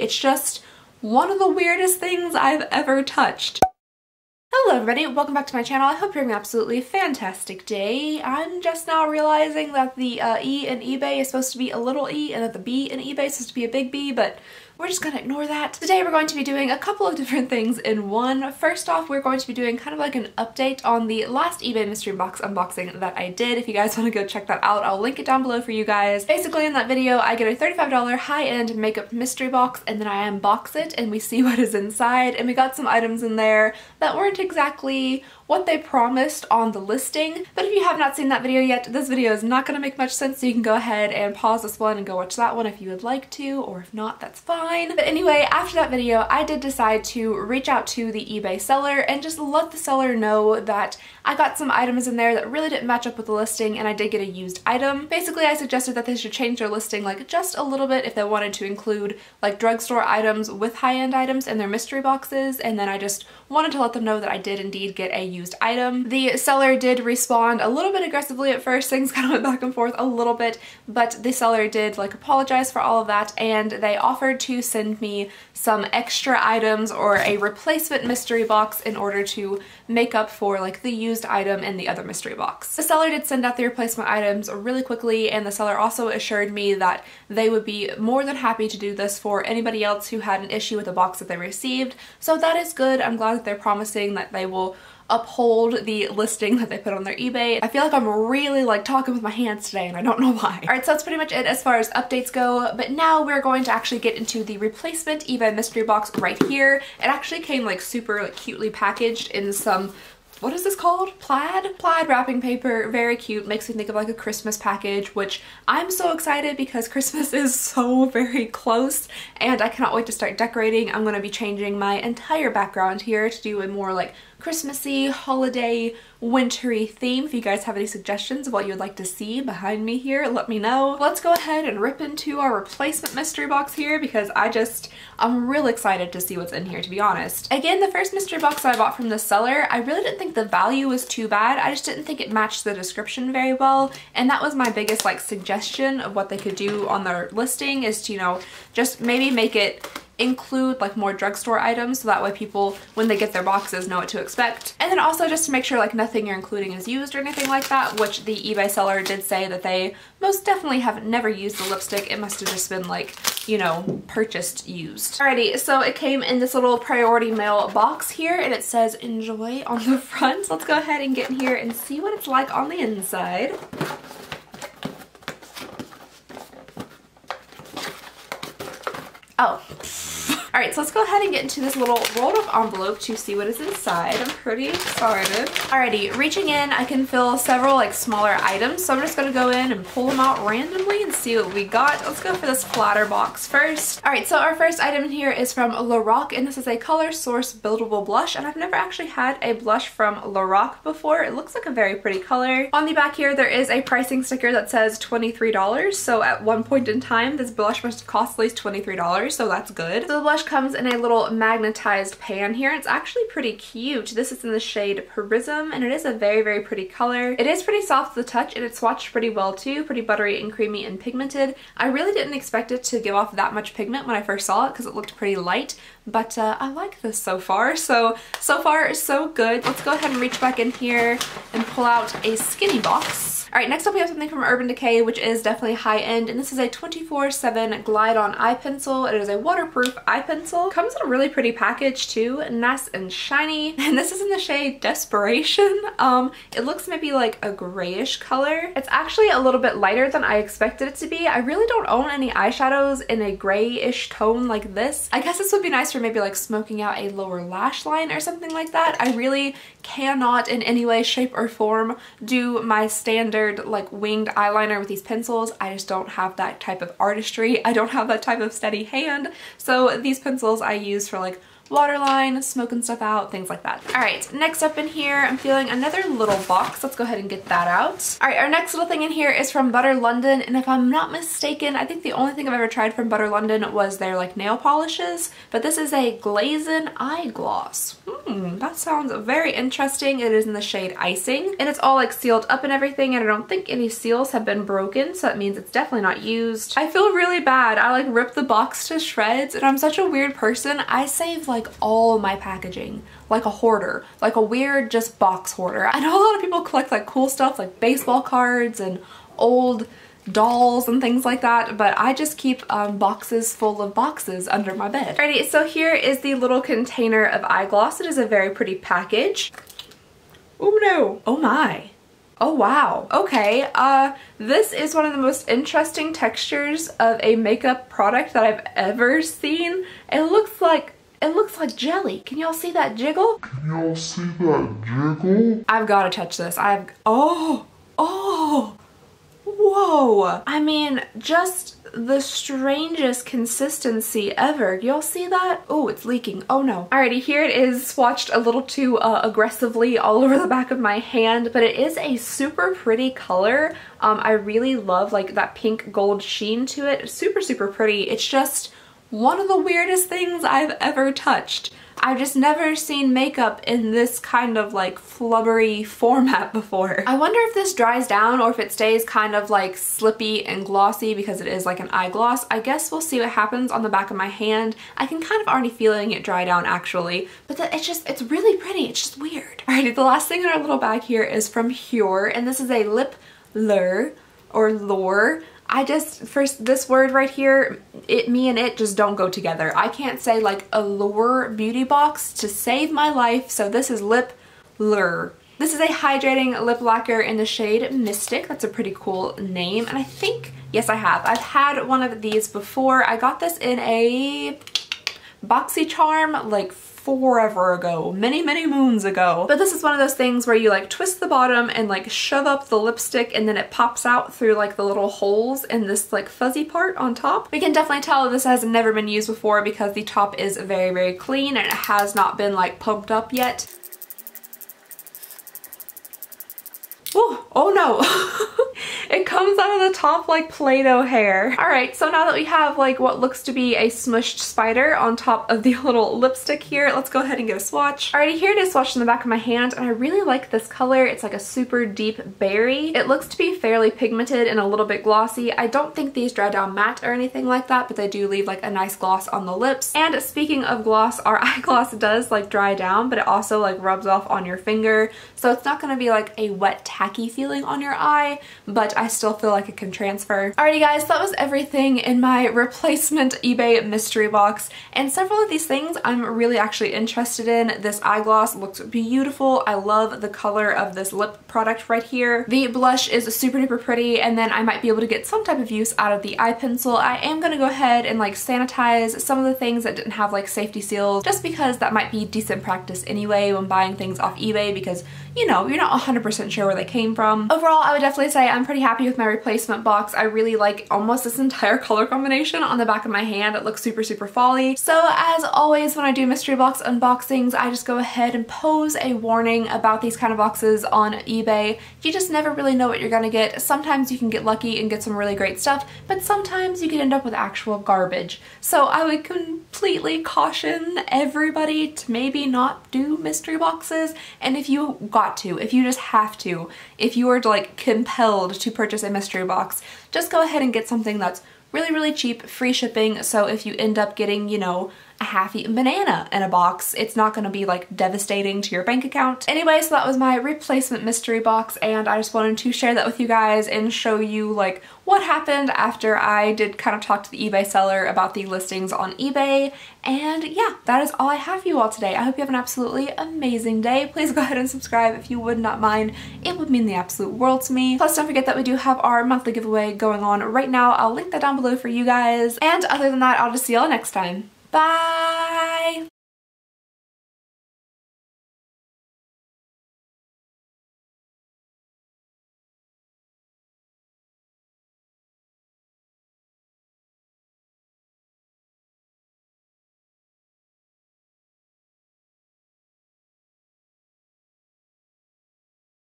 It's just one of the weirdest things I've ever touched. Hello everybody, welcome back to my channel. I hope you're having an absolutely fantastic day. I'm just now realizing that the uh, E in eBay is supposed to be a little e and that the B in eBay is supposed to be a big B, but we're just gonna ignore that. Today we're going to be doing a couple of different things in one. First off, we're going to be doing kind of like an update on the last eBay mystery box unboxing that I did. If you guys want to go check that out, I'll link it down below for you guys. Basically in that video, I get a $35 high-end makeup mystery box and then I unbox it and we see what is inside and we got some items in there that weren't exactly what they promised on the listing. But if you have not seen that video yet, this video is not going to make much sense so you can go ahead and pause this one and go watch that one if you would like to or if not that's fine. But anyway, after that video I did decide to reach out to the eBay seller and just let the seller know that I got some items in there that really didn't match up with the listing and I did get a used item. Basically I suggested that they should change their listing like just a little bit if they wanted to include like drugstore items with high-end items in their mystery boxes and then I just wanted to let them know that I did indeed get a used item. The seller did respond a little bit aggressively at first, things kind of went back and forth a little bit, but the seller did like apologize for all of that and they offered to send me some extra items or a replacement mystery box in order to make up for like the used item in the other mystery box. The seller did send out the replacement items really quickly and the seller also assured me that they would be more than happy to do this for anybody else who had an issue with the box that they received. So that is good. I'm glad that they're promising that they will uphold the listing that they put on their eBay. I feel like I'm really like talking with my hands today and I don't know why. Alright, so that's pretty much it as far as updates go, but now we're going to actually get into the replacement eBay mystery box right here. It actually came like super like cutely packaged in some what is this called? Plaid? Plaid wrapping paper, very cute, makes me think of like a Christmas package, which I'm so excited because Christmas is so very close and I cannot wait to start decorating. I'm going to be changing my entire background here to do a more like Christmassy, holiday, wintry theme. If you guys have any suggestions of what you would like to see behind me here, let me know. Let's go ahead and rip into our replacement mystery box here because I just, I'm real excited to see what's in here to be honest. Again, the first mystery box I bought from the seller, I really didn't think the value was too bad. I just didn't think it matched the description very well and that was my biggest like suggestion of what they could do on their listing is to, you know, just maybe make it include like more drugstore items so that way people when they get their boxes know what to expect. And then also just to make sure like nothing you're including is used or anything like that which the eBay seller did say that they most definitely have never used the lipstick. It must have just been like you know purchased used. Alrighty so it came in this little priority mail box here and it says enjoy on the front. So let's go ahead and get in here and see what it's like on the inside Oh, all right, so let's go ahead and get into this little rolled up envelope to see what is inside. I'm pretty excited. Alrighty, reaching in, I can fill several like smaller items. So I'm just gonna go in and pull them out randomly and see what we got. Let's go for this flatter box first. All right, so our first item here is from Lorac and this is a Color Source Buildable Blush and I've never actually had a blush from Lorac before. It looks like a very pretty color. On the back here, there is a pricing sticker that says $23. So at one point in time, this blush must cost at least $23, so that's good. So the blush comes in a little magnetized pan here. It's actually pretty cute. This is in the shade Prism and it is a very, very pretty color. It is pretty soft to the touch and it's swatched pretty well too. Pretty buttery and creamy and pigmented. I really didn't expect it to give off that much pigment when I first saw it because it looked pretty light, but uh, I like this so far. So, so far so good. Let's go ahead and reach back in here and pull out a skinny box. All right, next up we have something from Urban Decay, which is definitely high end, and this is a 24-7 Glide On Eye Pencil. It is a waterproof eye pencil. Comes in a really pretty package too, nice and shiny, and this is in the shade Desperation. Um, It looks maybe like a grayish color. It's actually a little bit lighter than I expected it to be. I really don't own any eyeshadows in a grayish tone like this. I guess this would be nice for maybe like smoking out a lower lash line or something like that. I really cannot in any way, shape, or form do my standard like winged eyeliner with these pencils. I just don't have that type of artistry. I don't have that type of steady hand. So these pencils I use for like waterline, smoking stuff out, things like that. All right, next up in here, I'm feeling another little box. Let's go ahead and get that out. All right, our next little thing in here is from Butter London, and if I'm not mistaken, I think the only thing I've ever tried from Butter London was their like nail polishes, but this is a Glazing Eye Gloss. Hmm. Hmm, that sounds very interesting. It is in the shade Icing and it's all like sealed up and everything and I don't think any seals have been broken so that means it's definitely not used. I feel really bad. I like ripped the box to shreds and I'm such a weird person. I save like all my packaging like a hoarder, like a weird just box hoarder. I know a lot of people collect like cool stuff like baseball cards and old dolls and things like that, but I just keep um, boxes full of boxes under my bed. Alrighty, so here is the little container of eye gloss. It is a very pretty package. Oh no, oh my. Oh wow, okay. Uh, this is one of the most interesting textures of a makeup product that I've ever seen. It looks like it looks like jelly. Can y'all see that jiggle? Can y'all see that jiggle? I've got to touch this. I've, oh, oh, whoa. I mean, just the strangest consistency ever. Y'all see that? Oh, it's leaking. Oh no. Alrighty, here it is swatched a little too uh, aggressively all over the back of my hand, but it is a super pretty color. Um, I really love like that pink gold sheen to it. Super, super pretty. It's just one of the weirdest things I've ever touched. I've just never seen makeup in this kind of like flubbery format before. I wonder if this dries down or if it stays kind of like slippy and glossy because it is like an eye gloss. I guess we'll see what happens on the back of my hand. I can kind of already feeling it dry down actually, but it's just, it's really pretty. It's just weird. Alrighty, the last thing in our little bag here is from Hure and this is a lip lure or lure I just, first, this word right here, it, me and it just don't go together. I can't say like Allure Beauty Box to save my life, so this is Lip Lure. This is a hydrating lip lacquer in the shade Mystic. That's a pretty cool name, and I think, yes I have. I've had one of these before. I got this in a BoxyCharm like forever ago, many, many moons ago. But this is one of those things where you like twist the bottom and like shove up the lipstick and then it pops out through like the little holes in this like fuzzy part on top. We can definitely tell this has never been used before because the top is very, very clean and it has not been like pumped up yet. Oh, oh no. it comes out of the top like Play-Doh hair. All right, so now that we have like what looks to be a smushed spider on top of the little lipstick here, let's go ahead and give a swatch. Alrighty, here it is swatched in the back of my hand, and I really like this color. It's like a super deep berry. It looks to be fairly pigmented and a little bit glossy. I don't think these dry down matte or anything like that, but they do leave like a nice gloss on the lips. And speaking of gloss, our eye gloss does like dry down, but it also like rubs off on your finger. So it's not gonna be like a wet tacky feeling on your eye, but I still feel like it can transfer. Alrighty guys, that was everything in my replacement eBay mystery box. And several of these things I'm really actually interested in. This eye gloss looks beautiful. I love the color of this lip product right here. The blush is super duper pretty and then I might be able to get some type of use out of the eye pencil. I am gonna go ahead and like sanitize some of the things that didn't have like safety seals just because that might be decent practice anyway when buying things off eBay because you know, you're not 100% sure where they came from. Overall, I would definitely say I'm pretty happy with my replacement box. I really like almost this entire color combination on the back of my hand. It looks super, super folly. So as always, when I do mystery box unboxings, I just go ahead and pose a warning about these kind of boxes on eBay. You just never really know what you're gonna get. Sometimes you can get lucky and get some really great stuff, but sometimes you can end up with actual garbage. So I would completely caution everybody to maybe not do mystery boxes. And if you got to, if you just have to, if you are like compelled to purchase a mystery box, just go ahead and get something that's really, really cheap, free shipping. So if you end up getting, you know, a half-eaten banana in a box. It's not going to be like devastating to your bank account. Anyway, so that was my replacement mystery box and I just wanted to share that with you guys and show you like what happened after I did kind of talk to the eBay seller about the listings on eBay. And yeah, that is all I have for you all today. I hope you have an absolutely amazing day. Please go ahead and subscribe if you would not mind. It would mean the absolute world to me. Plus don't forget that we do have our monthly giveaway going on right now. I'll link that down below for you guys. And other than that, I'll just see y'all next time. Bye!